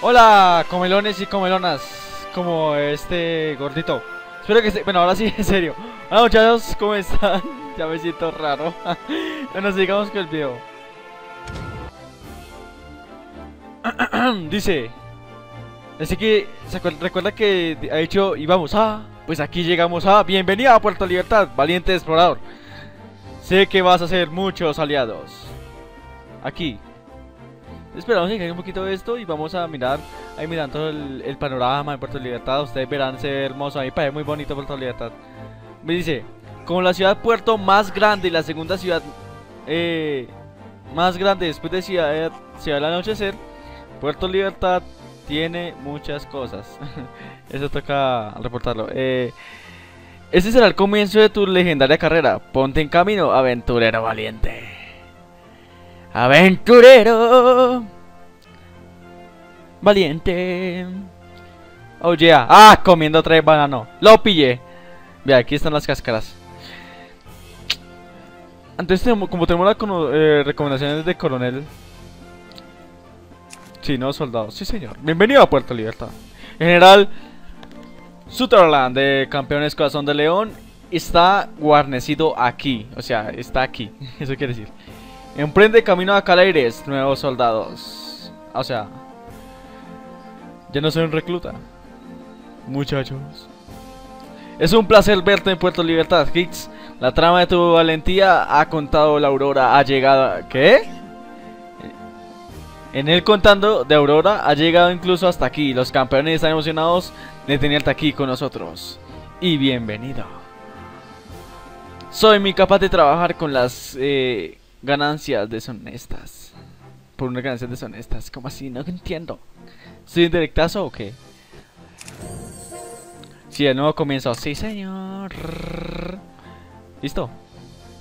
Hola, comelones y comelonas, como este gordito. Espero que esté... Bueno, ahora sí, en serio. Hola muchachos, ¿cómo están? ya me siento raro. bueno, sigamos con el video. Dice... Así que, ¿se acuer- recuerda que ha dicho, íbamos a... Pues aquí llegamos a... Bienvenida a Puerto Libertad, valiente explorador. Sé que vas a hacer muchos aliados. Aquí. Esperamos que caiga un poquito de esto y vamos a mirar ahí mirando el, panorama de Puerto Libertad. Ustedes verán, se ve hermoso. A mí parece muy bonito Puerto Libertad. Me dice, como la ciudad puerto más grande y la segunda ciudad eh, más grande después de Ciudad, ciudad del Anochecer, Puerto Libertad tiene muchas cosas. Eso toca reportarlo. Este será el comienzo de tu legendaria carrera. Ponte en camino, aventurero valiente. Aventurero. Valiente. Oh yeah. Ah, comiendo tres banano Lo pillé. Vea, aquí están las cáscaras. Antes, tenemos- como tenemos las recomendaciones de coronel. Sí, no, soldado. Sí, señor. Bienvenido a Puerto Libertad. General Sutherland de Campeones Corazón de León Está guarnecido aquí. O sea, está aquí. Eso quiere decir Emprende camino a Calaires, nuevos soldados. O sea, ya no soy un recluta. Muchachos. Es un placer verte en Puerto Libertad, Hicks. La trama de tu valentía ha contado la Aurora, ha llegado... ¿Qué? En él contando de Aurora ha llegado incluso hasta aquí. Los campeones están emocionados de tenerte aquí con nosotros. Y bienvenido. Soy muy capaz de trabajar con las eh, ganancias deshonestas. Por unas ganancias deshonestas. ¿Cómo así? No entiendo. ¿Soy un directazo o qué? Sí, el nuevo comienzo. Sí, señor. Listo.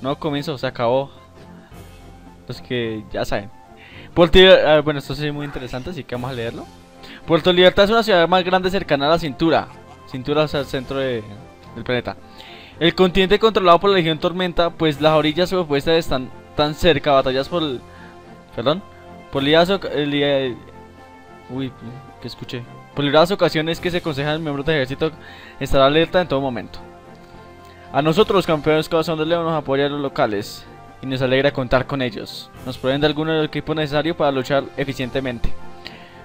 Nuevo comienzo, se acabó. Los que ya saben. Puerto ah, bueno, esto es muy interesante, así que vamos a leerlo. Puerto Libertad es una ciudad más grande cercana a la cintura. Cintura es el centro de- del planeta. El continente controlado por la Legión Tormenta, pues las orillas opuestas están tan cerca, batallas por... el- Perdón. Por liadas el- Uy, que escuché. Por libradas ocasiones que se aconsejan miembros del ejército estar alerta en todo momento. A nosotros, los campeones Corazón de León, nos apoyan los locales y nos alegra contar con ellos. Nos proveen de alguno del equipo necesario para luchar eficientemente.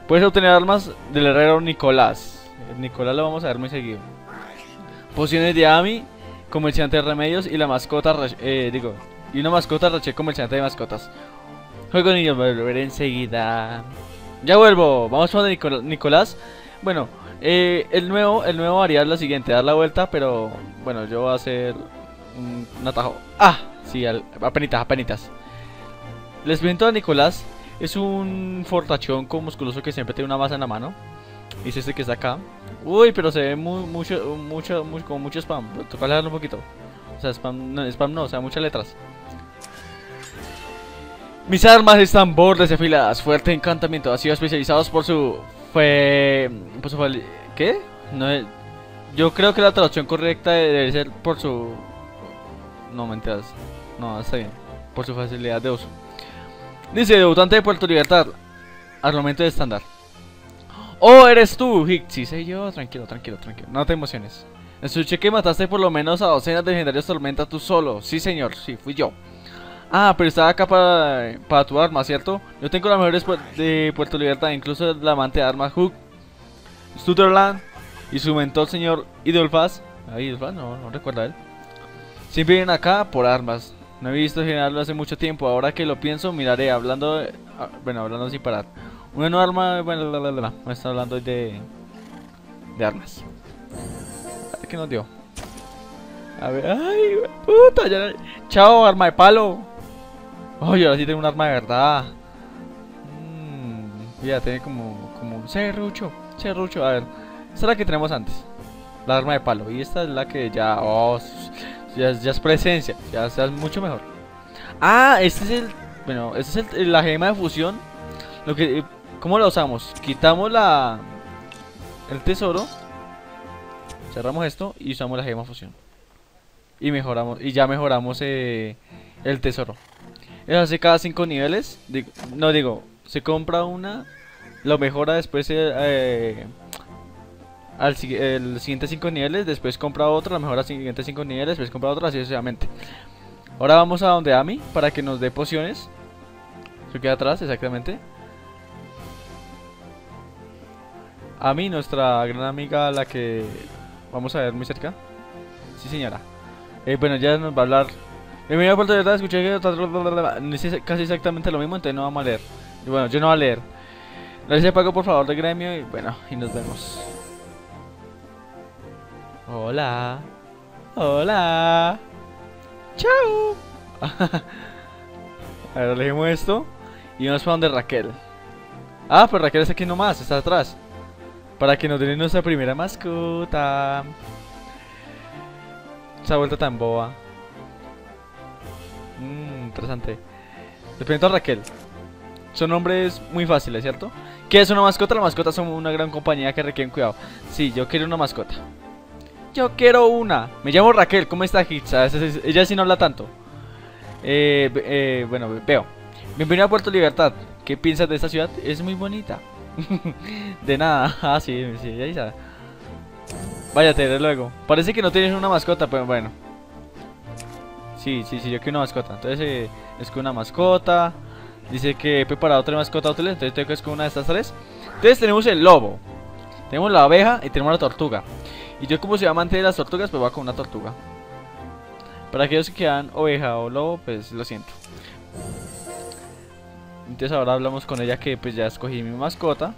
Puedes obtener armas del herrero Nicolás. El Nicolás lo vamos a ver muy seguido. Pociones de Ami, comerciante de remedios y la mascota, eh, digo, y una mascota Rachel, comerciante de mascotas. Juego niños, volveré enseguida. Ya vuelvo, vamos con Nicol- Nicolás. Bueno, eh, el nuevo, el nuevo haría lo siguiente, dar la vuelta, pero bueno, yo voy a hacer un, un atajo. Ah, sí, al, apenitas, apenitas. Les presento a Nicolás. Es un fortachón con musculoso que siempre tiene una masa en la mano. Es este que está acá. Uy, pero se ve muy, mucho, mucho, mucho, como mucho spam. Toca leerlo un poquito. O sea, spam no, spam no, o sea, muchas letras. Mis armas están bordes afiladas, fuerte encantamiento, ha sido especializados por su fue ¿qué? No yo creo que la traducción correcta debe ser por su no mentiras. No, está bien. Por su facilidad de uso. Dice debutante de Puerto Libertad. Armamento de estándar. Oh, eres tú, Hick. Sí, soy yo. Tranquilo, tranquilo, tranquilo. No te emociones. Escuché que mataste por lo menos a docenas de legendarios tormentas tú solo. Sí, señor. Sí, fui yo. Ah, pero estaba acá para, para tu arma, ¿cierto? Yo tengo las mejores de Puerto Libertad, incluso el amante de armas Hook, Stutterland y su mentor, señor Idolfaz. Ah, Idolfaz, no, no recuerda él. Siempre vienen acá por armas. No he visto generarlo hace mucho tiempo. Ahora que lo pienso, miraré. Hablando, de- ah, bueno, hablando sin parar. Una nueva arma, bueno, la, la, la, la. Está hablando de, de armas. ¿Qué nos dio? A ver, ay, puta, ya. Chao, arma de palo. Oye, ahora sí tengo un arma de verdad. Mmm, ya tiene como, como un serrucho, serrucho. A ver, esta es la que tenemos antes. La arma de palo. Y esta es la que ya, oh, ya, es- presencia. Ya, ya mucho mejor. Ah, este es el, bueno, este es la gema de fusión. Lo que, ¿cómo la usamos? Quitamos la, el tesoro. Cerramos esto y usamos la gema de fusión. Y mejoramos, y ya mejoramos eh, el tesoro. Es así cada 5 niveles. No digo, se compra una lo mejora después eh, eh, al el siguiente 5 niveles, después compra otro, lo mejora siguiente 5 niveles, después compra otro, así sucesivamente. Ahora vamos a donde Ami para que nos dé pociones. Se queda atrás, exactamente. Ami, nuestra gran amiga, la que vamos a ver muy cerca. Sí, señora. Eh, bueno, ya nos va a hablar. Bienvenido por verdad, escuché que casi exactamente lo mismo, entonces no vamos a leer. Bueno, yo no voy a leer. Gracias pago por favor de gremio y bueno, y nos vemos. Hola. Hola. Chao. a ver, elegimos esto. Y vamos para donde Raquel. Ah, pues Raquel está aquí nomás, está atrás. Para que nos den nuestra primera mascota. Esa vuelta tan boba. Mmm, interesante. Le a Raquel. Son nombres muy fáciles, ¿cierto? ¿Qué es una mascota? Las mascotas son una gran compañía que requieren cuidado. Sí, yo quiero una mascota. Yo quiero una. Me llamo Raquel, ¿cómo está Hitsa? Ella sí no habla tanto. Eh, eh, bueno, veo. Bienvenido a Puerto Libertad. ¿Qué piensas de esta ciudad? Es muy bonita. de nada. Ah, sí, sí, está. Váyate, de luego. Parece que no tienes una mascota, pero bueno. Sí, sí, sí, yo quiero una mascota. Entonces, eh, es que una mascota. Dice que he preparado otra mascota útil. Entonces, tengo que es con una de estas tres. Entonces, tenemos el lobo. Tenemos la abeja y tenemos la tortuga. Y yo, como soy amante de las tortugas, pues voy con una tortuga. Para aquellos que quedan oveja o lobo, pues lo siento. Entonces ahora hablamos con ella que pues ya escogí mi mascota.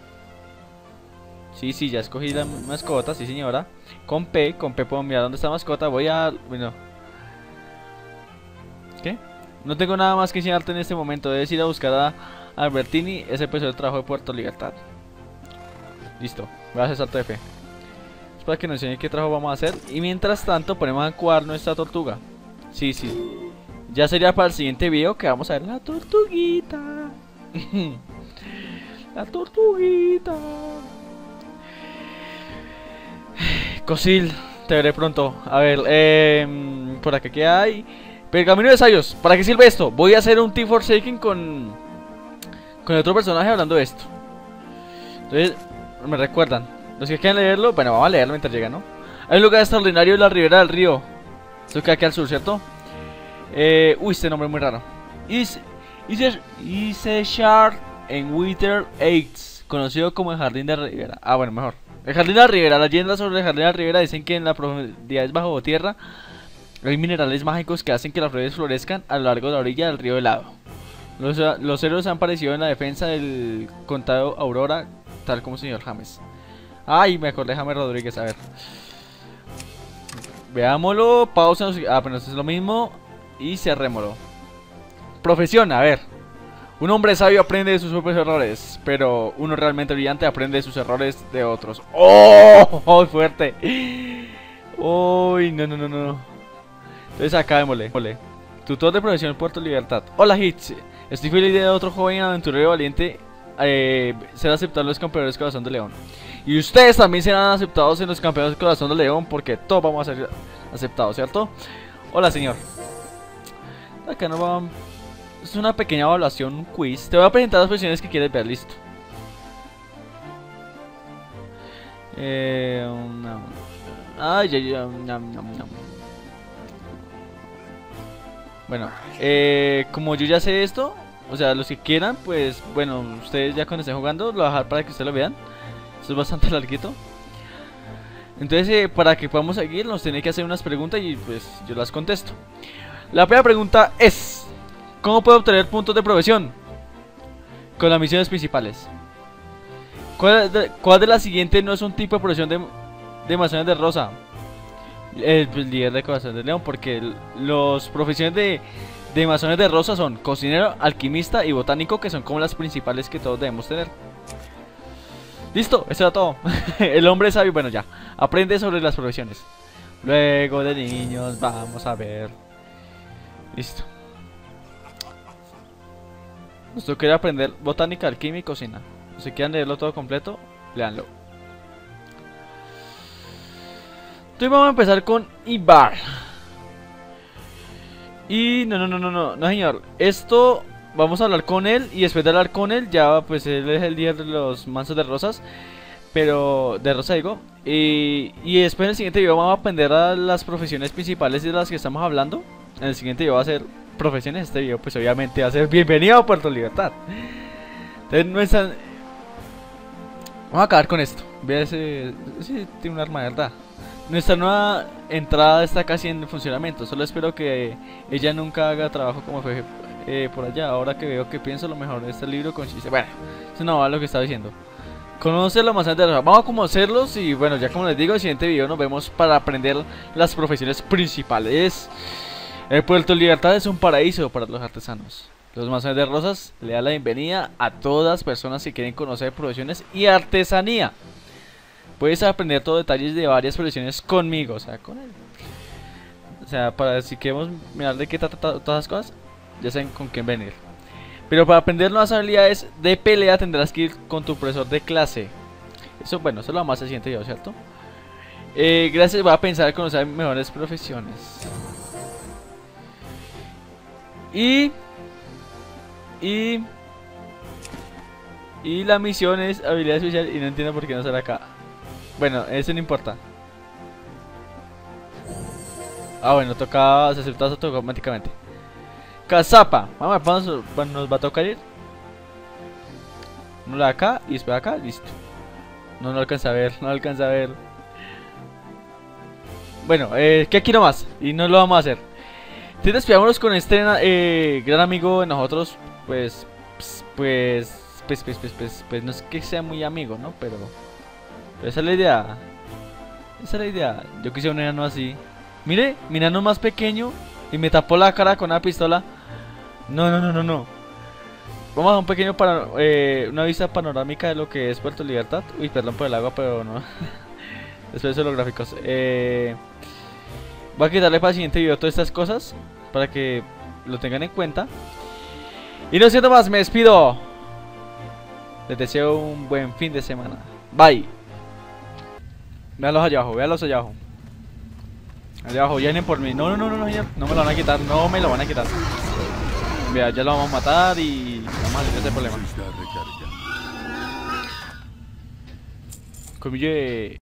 Sí, sí, ya escogí la mascota, sí señora. Con P, con P puedo mirar dónde está la mascota. Voy a... Bueno. No tengo nada más que enseñarte en este momento. Debes ir a buscar a Albertini, ese peso de trabajo de Puerto Libertad. Listo, voy a hacer salto de fe. Es para que nos enseñe qué trabajo vamos a hacer. Y mientras tanto ponemos a jugar nuestra tortuga. Sí, sí. Ya sería para el siguiente video que vamos a ver la tortuguita. la tortuguita. Cosil, te veré pronto. A ver, eh, por acá ¿qué hay? Pergamino de ensayos. ¿Para qué sirve esto? Voy a hacer un Team Forsaken con con otro personaje hablando de esto. Entonces, me recuerdan. Los que quieran leerlo, bueno, vamos a leerlo mientras llega, ¿no? Hay un lugar extraordinario en la ribera del río. Esto queda aquí al sur, ¿cierto? Eh, uy, este nombre es muy raro. Is, Shard en Wither Heights, conocido como el Jardín de Rivera. Ah, bueno, mejor. El Jardín de Rivera, las leyendas sobre el Jardín de Rivera dicen que en la profundidad bajo tierra hay minerales mágicos que hacen que las flores florezcan a lo largo de la orilla del río helado. Los, los héroes han aparecido en la defensa del contado Aurora, tal como el señor James. Ay, me acordé de James Rodríguez, a ver. Veámoslo, pausa. Ah, pero es lo mismo. Y cerrémoslo. Profesión, a ver. Un hombre sabio aprende de sus propios errores, pero uno realmente brillante aprende de sus errores de otros. ¡Oh! oh fuerte! ¡Uy! no, no, no, no. Entonces acá démosle. Tutor de profesión Puerto Libertad. Hola, Hits. Estoy feliz de otro joven aventurero valiente eh, ser aceptado en los campeones Corazón de León. Y ustedes también serán aceptados en los campeones Corazón de León porque todos vamos a ser aceptados, ¿cierto? Hola, señor. Acá no va... Es una pequeña evaluación, un quiz. Te voy a presentar las posiciones que quieres ver, listo. Eh... Ay, ay, ay, Bueno, eh, como yo ya sé esto, o sea, los que quieran, pues bueno, ustedes ya cuando estén jugando, lo voy a dejar para que ustedes lo vean. Esto es bastante larguito. Entonces, eh, para que podamos seguir, nos tiene que hacer unas preguntas y pues yo las contesto. La primera pregunta es: ¿Cómo puedo obtener puntos de profesión? Con las misiones principales. ¿Cuál de, las siguientes no es un tipo de profesión de, de de rosa? El, líder de corazón de león, porque los profesiones de de masones de rosa son cocinero, alquimista y botánico, que son como las principales que todos debemos tener. Listo, eso era todo. el hombre sabio, bueno ya, aprende sobre las profesiones. Luego de niños, vamos a ver. Listo. Nos quiere aprender botánica, alquimia y cocina. Si quieren leerlo todo completo, leanlo. Entonces vamos a empezar con Ibar. Y no, no, no, no, no, no señor. Esto vamos a hablar con él y después de hablar con él, ya pues él es el líder de los mansos de rosas. Pero, de rosa digo. Y, después en el siguiente video vamos a aprender a las profesiones principales de las que estamos hablando. En el siguiente video va a ser profesiones. Este video pues obviamente va a ser bienvenido a Puerto Libertad. Entonces no. Vamos a acabar con esto. Ve ese... Sí, tiene un arma de verdad. Nuestra nueva entrada está casi en funcionamiento. Solo espero que ella nunca haga trabajo como fue eh, por allá. Ahora que veo que pienso lo mejor de este libro. Bueno, eso no va lo que estaba diciendo. Conocerlo más antes. Vamos a conocerlos y bueno, ya como les digo, en el siguiente video nos vemos para aprender las profesiones principales. El Puerto Libertad es un paraíso para los artesanos. Los Masones de Rosas le da la bienvenida a todas personas que quieren conocer profesiones y artesanía. Puedes aprender todos detalles de varias profesiones conmigo, o sea, con él. O sea, para si queremos mirar de qué trata todas las cosas, ya saben con quién venir. Pero para aprender nuevas habilidades de pelea tendrás que ir con tu profesor de clase. Eso, bueno, eso lo vamos a hacer siguiente ¿cierto? Eh, gracias, voy a pensar en conocer mejores profesiones. Y... Y... Y la misión es habilidad especial y no entiendo por qué no sale acá. Bueno, eso no importa. Ah, bueno, toca, se acepta automáticamente. Cazapa. Vamos bueno, nos va a tocar ir. No la acá y después acá, listo. No, no alcanza a ver, no alcanza a ver. Bueno, eh, ¿qué quiero más? Y no lo vamos a hacer. Entonces despidámonos con este eh, gran amigo de nosotros. Pues, pues, pues, pues, pues, pues, pues, no es que sea muy amigo, ¿no? Pero esa es la idea. Esa es la idea. Yo quisiera un enano así. Mire, mi enano más pequeño y me tapó la cara con una pistola. No, no, no, no, no. Vamos a un pequeño para eh, una vista panorámica de lo que es Puerto Libertad. Uy, perdón por el agua, pero no. Después de los gráficos. Eh, voy a quitarle para el siguiente video todas estas cosas para que lo tengan en cuenta. Y no siento más, me despido. Les deseo un buen fin de semana. Bye. Véanlos allá abajo, véanlos allá abajo. Allá abajo, vienen por mí. No, no, no, no, no, no me lo van a quitar, no me lo van a quitar. Vea, ya lo vamos a matar y vamos a tener ese problema. Comille